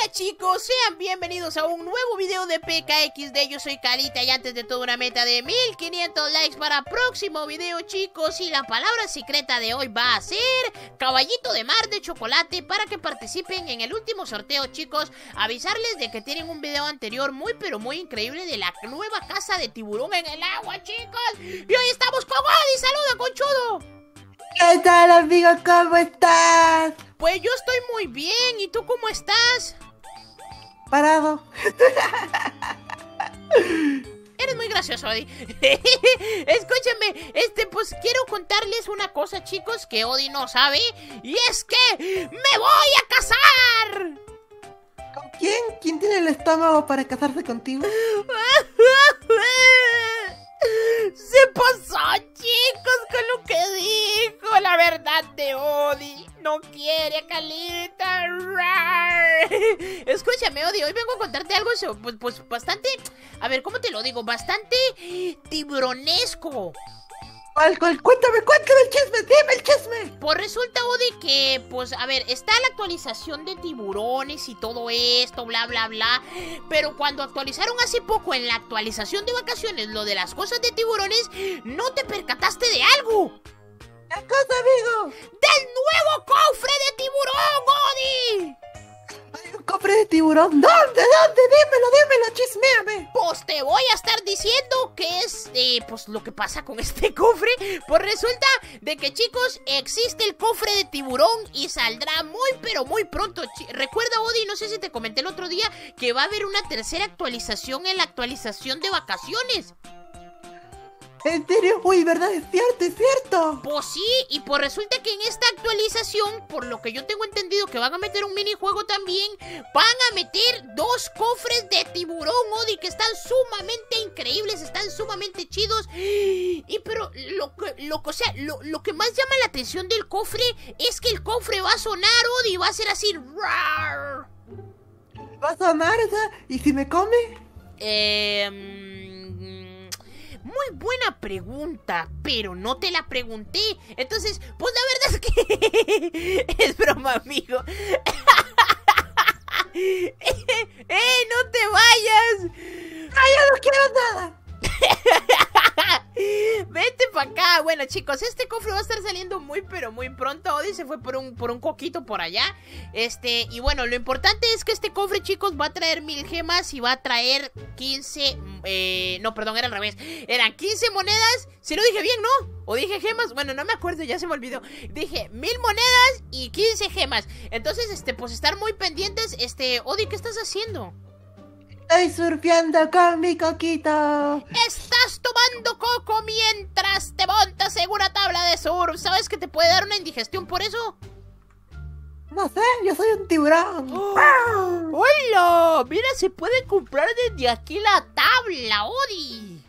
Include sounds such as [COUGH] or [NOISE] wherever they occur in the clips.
Hola chicos, sean bienvenidos a un nuevo video de PKXD, yo soy Calita y antes de todo una meta de 1500 likes para próximo video chicos y la palabra secreta de hoy va a ser caballito de mar de chocolate para que participen en el último sorteo chicos, avisarles de que tienen un video anterior muy pero muy increíble de la nueva casa de tiburón en el agua chicos y hoy estamos con Odi, saluda conchudo ¿Qué tal amigo? ¿Cómo estás? Pues yo estoy muy bien, ¿y tú cómo estás? Parado. Eres muy gracioso, Odi. [LAUGHS] Escúchame, este, pues quiero contarles una cosa, chicos, que Odi no sabe. Y es que me voy a casar. ¿Con quién? ¿Quién tiene el estómago para casarse contigo? [LAUGHS] Hoy vengo a contarte algo pues, pues bastante. A ver, ¿cómo te lo digo? Bastante tiburonesco. ¿Cuál, cuál? Cuéntame, cuéntame el chisme, dime el chisme. Pues resulta, Odi, que, pues, a ver, está la actualización de tiburones y todo esto, bla, bla, bla. Pero cuando actualizaron hace poco en la actualización de vacaciones lo de las cosas de tiburones, no te percataste pues lo que pasa con [LAUGHS] este cofre. Pues resulta de que, chicos, existe el cofre de tiburón y saldrá muy, pero muy pronto. Recuerda, Odi, no sé si te comenté el otro día, que va a haber una tercera actualización en la actualización de vacaciones. ¿En serio? Uy, ¿verdad? Es cierto, es cierto. Pues sí, y pues resulta que en esta actualización, por lo que yo tengo entendido que van a meter un minijuego también, van a meter dos cofres de tiburón, Odi, que están sumamente increíbles, están sumamente chidos. Y pero lo que, lo, o sea, lo, lo que más llama la atención del cofre es que el cofre va a sonar, Odi, va a ser así. ¿Va a sonar? ¿Y si me come? Eh muy buena pregunta, pero no te la pregunté. Entonces, pues la verdad es que [LAUGHS] es broma, amigo. [LAUGHS] ¡Eh, no te vayas! ¡Ay, yo no quiero nada! Vete para acá. Bueno, chicos, este cofre va a estar saliendo muy, pero muy pronto. Odi se fue por un, por un coquito por allá. Este, y bueno, lo importante es que este cofre, chicos, va a traer mil gemas y va a traer 15. Eh, no, perdón, era al revés. Eran 15 monedas. Si lo dije bien, ¿no? O dije gemas. Bueno, no me acuerdo, ya se me olvidó. Dije mil monedas y 15 gemas. Entonces, este, pues estar muy pendientes. Este, Odi, ¿qué estás haciendo? Estoy surfeando con mi coquito. Estás tomando coco mientras te montas en una tabla de surf. ¿Sabes que te puede dar una indigestión por eso? No sé, yo soy un tiburón. [GASPS] ¡Hola! Mira, se puede comprar desde aquí la tabla, Odi.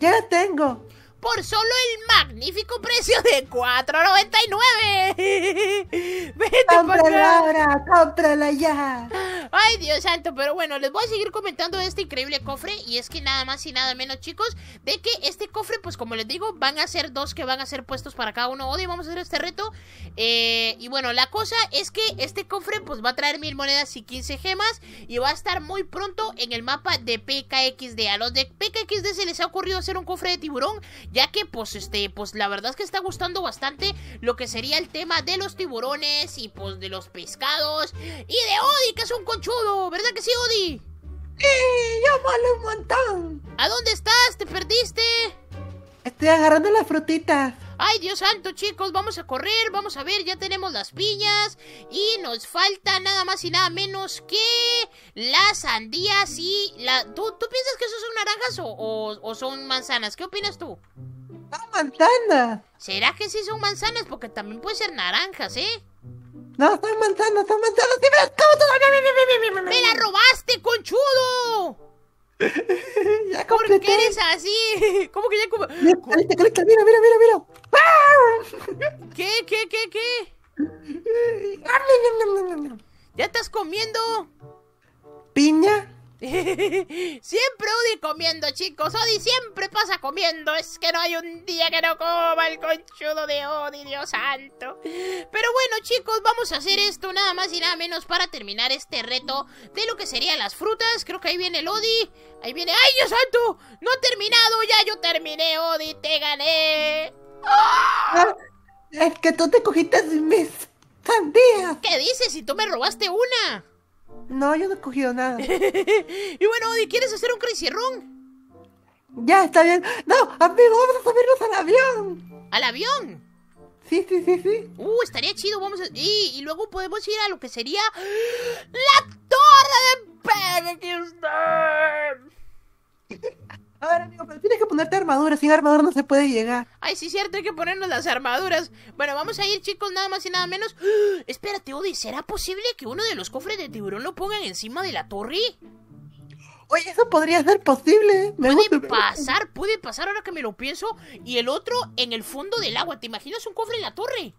Ya la tengo por solo el magnífico precio de 4.99. [LAUGHS] Vete cómprala ahora, cómprala ya. Ay, Dios santo, pero bueno, les voy a seguir comentando de este increíble cofre y es que nada más y nada menos, chicos, de que este cofre, pues como les digo, van a ser dos que van a ser puestos para cada uno. Hoy vamos a hacer este reto. Eh, y bueno, la cosa es que este cofre, pues va a traer mil monedas y 15 gemas y va a estar muy pronto en el mapa de PKXD. A los de PKXD se les ha ocurrido hacer un cofre de tiburón ya que pues este, pues la verdad es que está gustando bastante lo que sería el tema de los tiburones y pues de los pescados y de Odi, que es un conchudo, ¿verdad que sí, Odi? ¡Sí! ¡Yo malo un montón! ¿A dónde estás? ¿Te perdiste? Estoy agarrando las frutitas. Ay, Dios santo, chicos, vamos a correr, vamos a ver, ya tenemos las piñas y nos falta nada más y nada menos que las sandías y la... ¿Tú, tú piensas que esos son naranjas o, o son manzanas? ¿Qué opinas tú? Son manzanas. ¿Será que sí son manzanas? Porque también puede ser naranjas, ¿eh? No, son manzanas, son manzanas. ¡Sí me las ¡Me la robaste, conchudo! ya ¿Por qué eres así? ¿Cómo que ya mira, mira, mira, mira. [LAUGHS] [LAUGHS] ¿Qué, qué, qué, qué? ¿Ya estás comiendo? Piña, [LAUGHS] siempre Odi comiendo, chicos. Odi siempre pasa comiendo. Es que no hay un día que no coma el conchudo de Odi, Dios santo. Pero bueno, chicos, vamos a hacer esto nada más y nada menos para terminar este reto de lo que serían las frutas. Creo que ahí viene el Odi. Ahí viene. ¡Ay, Dios santo! No ha terminado, ya yo terminé, Odi. Te gané. Ah, es que tú te cogiste mis sandías. ¿Qué dices si tú me robaste una? No, yo no he cogido nada. [LAUGHS] y bueno, Odi, ¿quieres hacer un crazy run? Ya, está bien. No, amigo, vamos a subirnos al avión. ¿Al avión? Sí, sí, sí, sí. Uh, estaría chido, vamos a... Y, y luego podemos ir a lo que sería... ¡La Torre de Pegasus! A ver, amigo, pero tienes que ponerte armadura. Sin armadura no se puede llegar. Ay, sí, cierto, hay que ponernos las armaduras. Bueno, vamos a ir, chicos, nada más y nada menos. ¡Ah! [GASPS] Espérate, Odi, ¿será posible que uno de los cofres de tiburón lo pongan encima de la torre? Oye, eso podría ser posible. Me Puede gusta. pasar, puede pasar ahora que me lo pienso. Y el otro en el fondo del agua. ¿Te imaginas un cofre en la torre?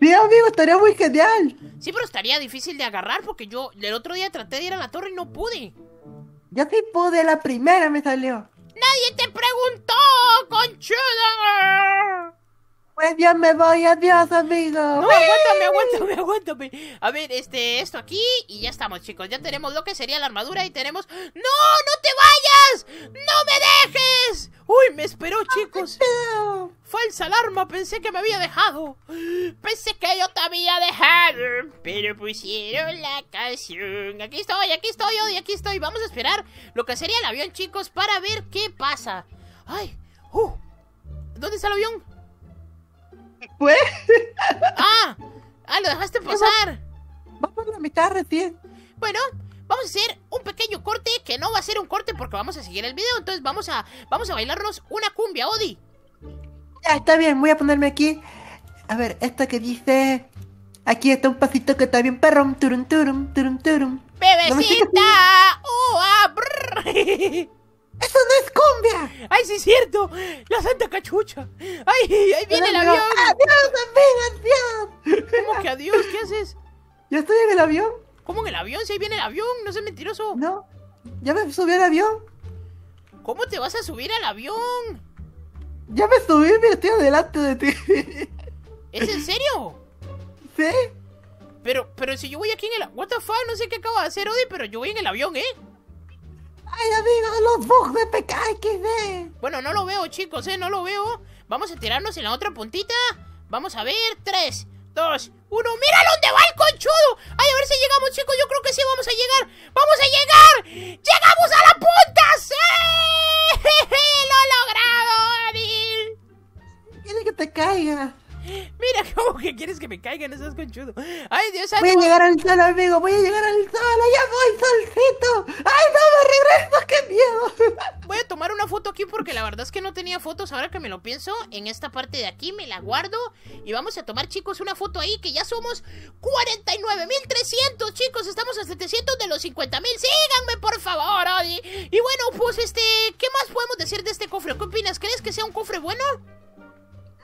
Sí, amigo, estaría muy genial. Sí, pero estaría difícil de agarrar porque yo el otro día traté de ir a la torre y no pude. Yo sí pude, la primera me salió. ¡Nadie te preguntó, conchuda! Pues ya me voy, adiós, amigo. No, aguántame, aguántame, aguántame. A ver, este, esto aquí y ya estamos, chicos. Ya tenemos lo que sería la armadura y tenemos... ¡No, no te vayas! ¡No me dejes! Uy, me esperó, chicos. No. Falsa alarma, pensé que me había dejado. Pensé que yo te había dejado. Pero pusieron la canción. Aquí estoy, aquí estoy, Odi, aquí estoy. Vamos a esperar lo que sería el avión, chicos, para ver qué pasa. Ay, uh, ¿dónde está el avión? Pues, Ah, ah, lo dejaste pasar. vamos por la mitad recién. Bueno, vamos a hacer un pequeño corte que no va a ser un corte porque vamos a seguir el video. Entonces vamos a, vamos a bailarnos una cumbia, Odi. Ya, está bien, voy a ponerme aquí. A ver, esta que dice... Aquí está un pasito que está bien perrón. Turum, turum, turum, turum. Bebecita, ua, brr. ¡Eso no es cumbia! Ay, sí es cierto. La Santa Cachucha. Ay, ahí viene el avión. ¡Adiós, amigo, adiós! ¿Cómo que adiós? ¿Qué haces? ¿Ya estoy en el avión? ¿Cómo en el avión? Si ahí viene el avión, no seas mentiroso. No. ¿Ya me subí al avión? ¿Cómo te vas a subir al avión? Ya me subí, mira, estoy delante de ti. ¿Es en serio? ¿Sí? Pero, pero si yo voy aquí en el... What the fuck, no sé qué acabo de hacer, Odi, pero yo voy en el avión, ¿eh? Ay, amigo, los bugs de PKXD. Bueno, no lo veo, chicos, ¿eh? No lo veo. Vamos a tirarnos en la otra puntita. Vamos a ver. 3, 2, 1. ¡Mira dónde va el conchudo! Ay, a ver si llegamos, chicos. Yo creo que sí vamos a llegar. ¡Vamos a llegar! ¡Llegamos a la punta! ¡Sí! Te caiga. Mira, [LAUGHS] ¿cómo que quieres que me caiga? No seas conchudo. Ay, Dios Voy a llegar al sol, amigo, voy a llegar al sol. ¡Ya voy, solcito! ¡Ay, no me regreso! ¡Qué miedo! [LAUGHS] Voy a tomar una foto aquí porque la verdad es que no tenía fotos ahora que me lo pienso. En esta parte de aquí me la guardo. Y vamos a tomar, chicos, una foto ahí que ya somos 49.300, chicos. Estamos a 700 de los 50.000. Síganme, por favor. Odi. Y bueno, pues este, ¿qué más podemos decir de este cofre? ¿Qué opinas? ¿Crees que sea un cofre bueno?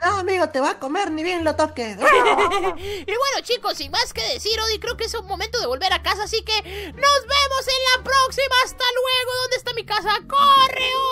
No, amigo, te va a comer ni bien lo toques. [LAUGHS] [LAUGHS] y bueno, chicos, sin más que decir, Odi, creo que es un momento de volver a casa. Así que nos vemos en la próxima. Hasta luego. ¿Dónde está mi casa? ¡Corre, Odi!